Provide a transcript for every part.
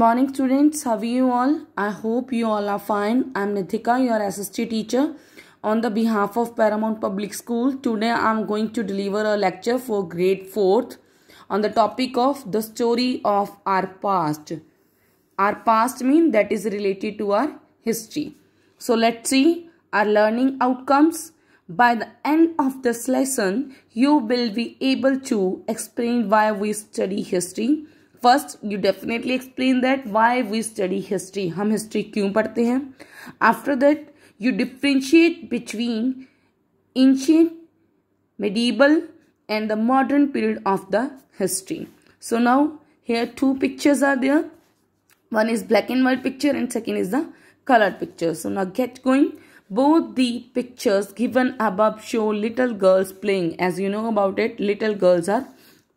morning students. How are you all? I hope you all are fine. I'm nithika your SST teacher. On the behalf of paramount public school today i'm going to deliver a lecture for grade 4th on the topic of the story of our past. Our past mean that is related to our history. So let's see our learning outcomes. By the end of this lesson you will be able to explain why we study history first you definitely explain that why we study history हम history क्यों पढ़ते हैं after that you differentiate between ancient medieval and the modern period of the history so now here two pictures are there one is black and white picture and second is the colored picture so now get going both the pictures given above show little girls playing as you know about it little girls are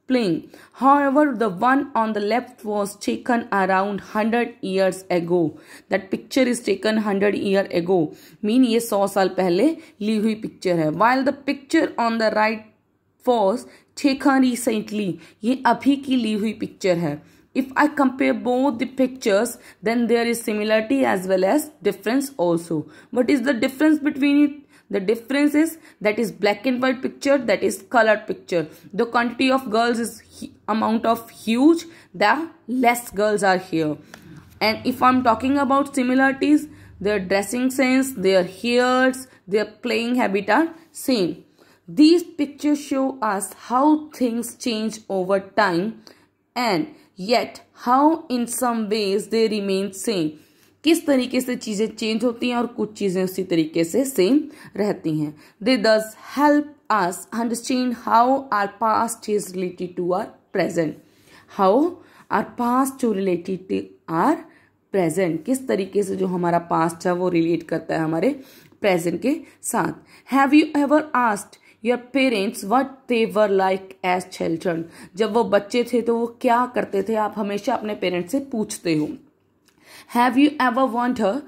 playing. However, the one on the left was taken around 100 years ago. That picture is taken 100 year ago. Mean ये 100 साल पहले ली हुई picture है. While the picture on the right was taken recently. ये अभी की ली हुई picture है. If I compare both the pictures, then there is similarity as well as difference also. What is the difference between it? The difference is that is black and white picture, that is colored picture. The quantity of girls is amount of huge, the less girls are here. And if I'm talking about similarities, their dressing sense, their hairs, their playing habit are same. These pictures show us how things change over time and yet how in some ways they remain same. किस तरीके से चीज़ें change होती हैं और कुछ चीज़ें उसी तरीके से सेम रहती हैं। They thus help us understand how our past is related to our present how our past to related to our present किस तरीके से जो हमारा पास्ट है वो रिलेट करता है हमारे प्रेजेंट के साथ। Have you ever asked your parents what they were like as children जब वो बच्चे थे तो वो क्या करते थे? आप हमेशा अपने पेरेंट्स से पूछते हो। Have you ever wondered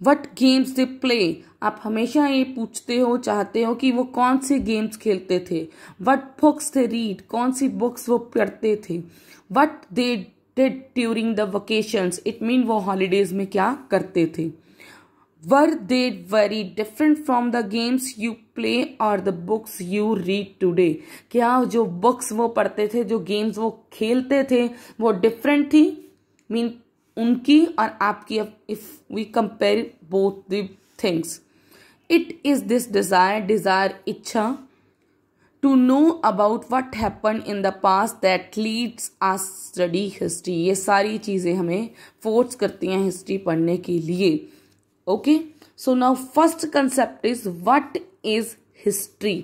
what games they play आप हमेशा ये पूछते हो, चाहते हो कि वो कौन से गेम्स खेलते थे? वट बुक्स दे रीड कौन सी बुक्स वो पढ़ते थे? What they did during the vacations it mean वो हॉलीडेज में क्या करते थे? Were they very different from the games you play और the books you read today क्या जो बुक्स वो पढ़ते थे, जो गेम्स वो खेलते थे, वो डिफरेंट थी? मीन उनकी और आपकी if we compare both the things it is this desire desire इच्छा to know about what happen in the past that leads a study history ये सारी चीज़ें हमें फोर्स करती हैं हिस्ट्री पढ़ने के लिए. Okay so now first concept is what is history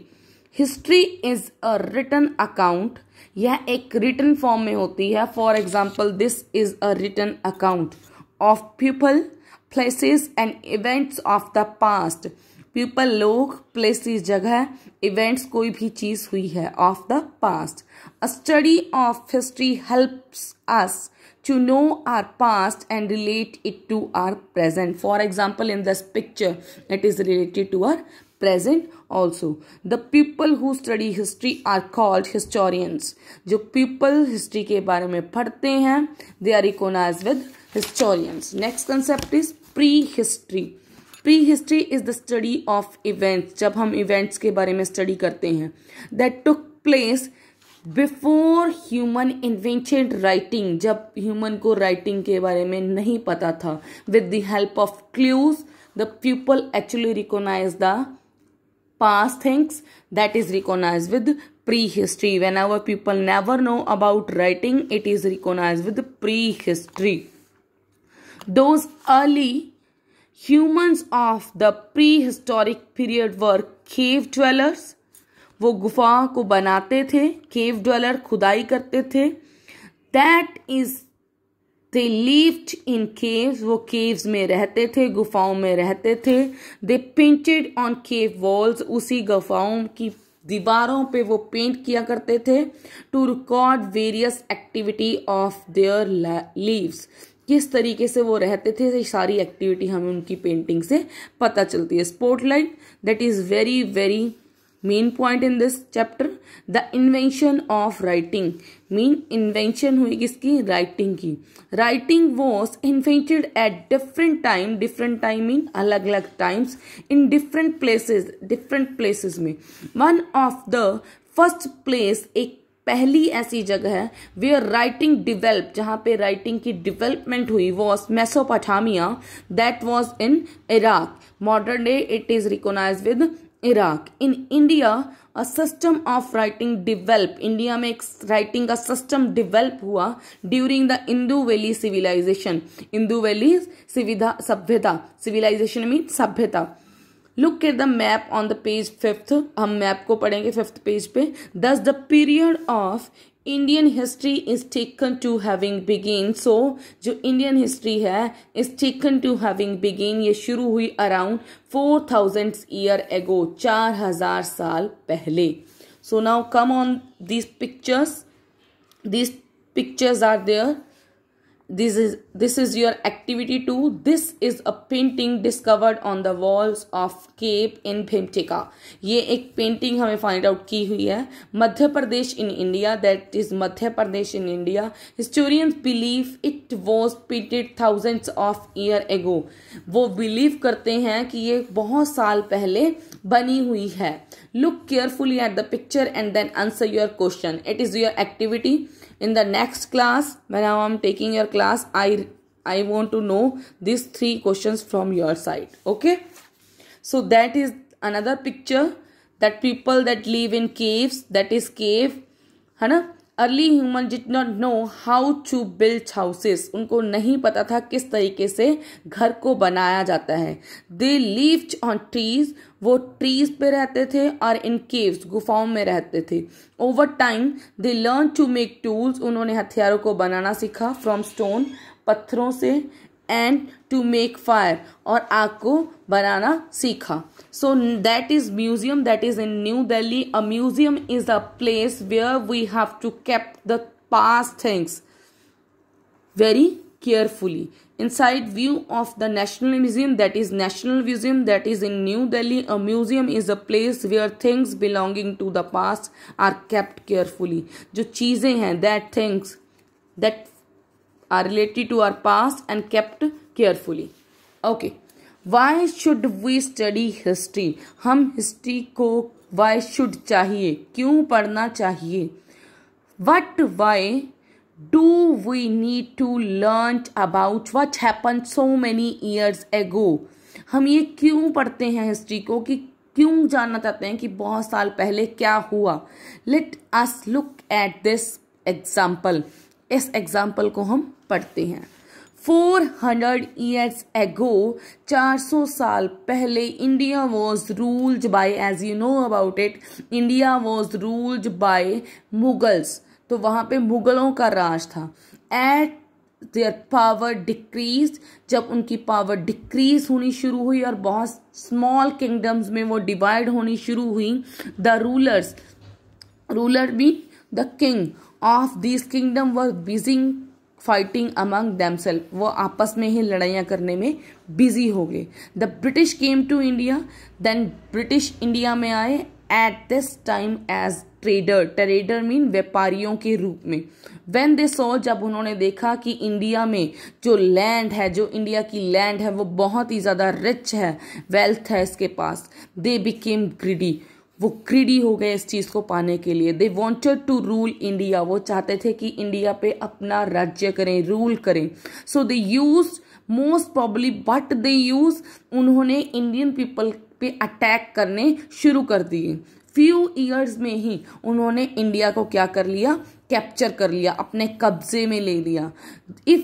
history is a written account, यह एक रिटर्न फॉर्म में होती है। For example this is a written account of people, places and events of the past. People, लोग, places, जगह, events, कोई भी चीज़ हुई है, of the past. A study of history helps us to know our past and relate it to our present. For example in this picture it is related to our present also the people who study history are called historians जो people history के बारे में पढ़ते हैं they are recognise with historians next concept is prehistory prehistory is the study of events जब हम events के बारे में स्टडी करते हैं that took place before human invention writing जब ह्यूमन को राइटिंग के बारे में नहीं पता था. With the help of clues the people actually recognise the past things that is recognized with prehistory whenever people never know about writing it is recognized with prehistory those early humans of the prehistoric period were cave dwellers वो गुफा को बनाते थे केव dweller खुदाई करते थे that is they lived in caves वो caves में रहते थे, गुफाओं में रहते थे। They painted on cave walls उसी गुफाओं की दीवारों पे वो पेंट किया करते थे to record various activity of their lives किस तरीके से वो रहते थे, ये सारी एक्टिविटी हमें उनकी पेंटिंग से पता चलती है। Spotlight that is very very main point in this chapter the invention of writing mean invention हुई किसकी? राइटिंग की. Writing was invented at different time different time mean अलग अलग times in different places different places में. One of the first place एक पहली ऐसी जगह है वेयर राइटिंग डिवेल्प जहाँ पे राइटिंग की डिवेलपमेंट हुई was Mesopotamia that was in Iraq modern day it is recognise with Iraq, in India a system of writing develop India में एक राइटिंग का सिस्टम डिवेल्प हुआ during the Indus valley civilisation Indus valley सभ्यता civilisation mean सभ्यता। Look at the map on the page fifth हम map को पढ़ेंगे fifth page पे. Thus the period of Indian history is taken to having begin so जो Indian history है is taken to having begin ये शुरू हुई around four thousand year ago चार हज़ार साल पहले. So now come on these pictures these pictures are there this is this is your activity 2 this is a painting discovered on the walls of cave in Bhimtika. ये एक painting हमें find out की हुई है। Madhya Pradesh in India that is Madhya Pradesh in India historians believe it was painted thousands of year ago वो believe करते हैं कि ये बहुत साल पहले बनी हुई है। Look carefully at the picture and then answer your question it is your activity in the next class when i am taking your class i i want to know these three questions from your side okay? So that is another picture that people that live in caves that is cave है ना early human did not know how to build houses. उनको नहीं पता था किस तरीके से घर को बनाया जाता है। दे लिव्ड ऑन ट्रीज, वो ट्रीज पे रहते थे और इन केव्स, गुफाओं में रहते थे। Over time they learn to make tools उन्होंने हथियारों को बनाना सीखा फ्रॉम स्टोन पत्थरों से। एंड टू मेक फायर और आग को बनाना सीखा so that is museum that is in new Delhi a museum is a place where we have to keep the past things very carefully inside view of the national museum that is national museum that is in new delhi a museum is a place where things belonging to the past are kept carefully जो चीज़ें हैं that things that are related to our past and kept carefully okay why should we study history हम history को why should चाहिए क्यों पढ़ना चाहिए what why do we need to learn about what happened so many years ago हम ये क्यों पढ़ते हैं हिस्ट्री को कि क्यों जानना चाहते हैं कि बहुत साल पहले क्या हुआ let us look at this example इस एग्ज़ाम्पल को हम पढ़ते हैं। फोर हंड्रेड ईयर्स एगो चार सौ साल पहले India was ruled by as you know about it India was ruled by Mughals तो वहाँ पे मुगलों का राज था। एट देयर पावर डिक्रीज जब उनकी पावर डिक्रीज होनी शुरू हुई और बहुत स्मॉल किंगडम्स में वो डिवाइड होनी शुरू हुई the rulers ruler be the king of this kingdom were busy fighting among themselves वो आपस में ही लड़ाइयाँ करने में बिज़ी हो गए। The British came to India then British India में आए at this time as trader trader mean व्यापारियों के रूप में। वेन दे सो जब उन्होंने देखा कि इंडिया में जो लैंड है, जो इंडिया की लैंड है, वो बहुत ही ज़्यादा रिच है वेल्थ है इसके पास दे बिकेम ग्रीडी वो क्रीडी हो गए इस चीज़ को पाने के लिए। They wanted to rule India वो चाहते थे कि इंडिया पे अपना राज्य करें रूल करें। So they use most probably but they use उन्होंने इंडियन पीपल पे अटैक करने शुरू कर दिए। फ्यू ईयर्स में ही उन्होंने इंडिया को क्या कर लिया? कैप्चर कर लिया, अपने कब्जे में ले लिया। If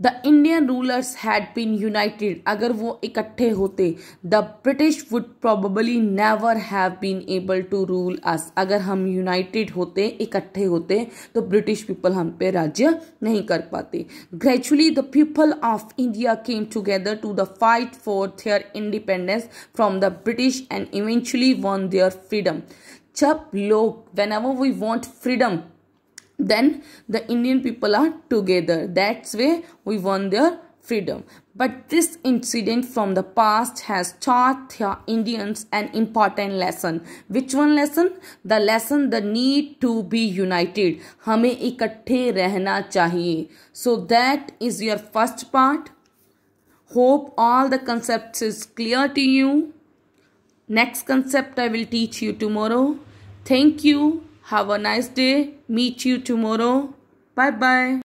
the Indian rulers had been united अगर वो इकट्ठे होते the British would probably never have been able to rule us अगर हम यूनाइटेड होते इकट्ठे होते तो ब्रिटिश पीपल हम पे राज्य नहीं कर पाते gradually the people of India came together to the fight for their independence from the British and eventually won their freedom जब लोग whenever we want freedom then the indian people are together. That's where we won their freedom. But this incident from the past has taught the indians an important lesson. Which one lesson? The lesson the need to be united. hame ikatthe rehna chahiye so that is your first part. Hope all the concepts is clear to you. Next concept i will teach you tomorrow. Thank you. Have a nice day. Meet you tomorrow. Bye bye.